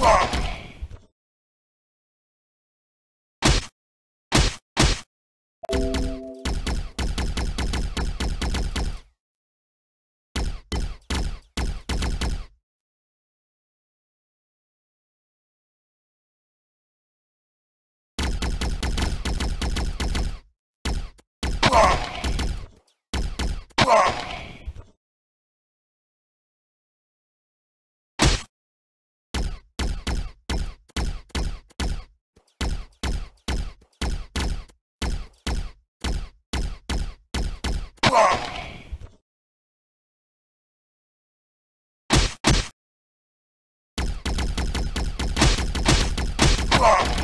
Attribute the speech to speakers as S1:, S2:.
S1: Fuck! Ah!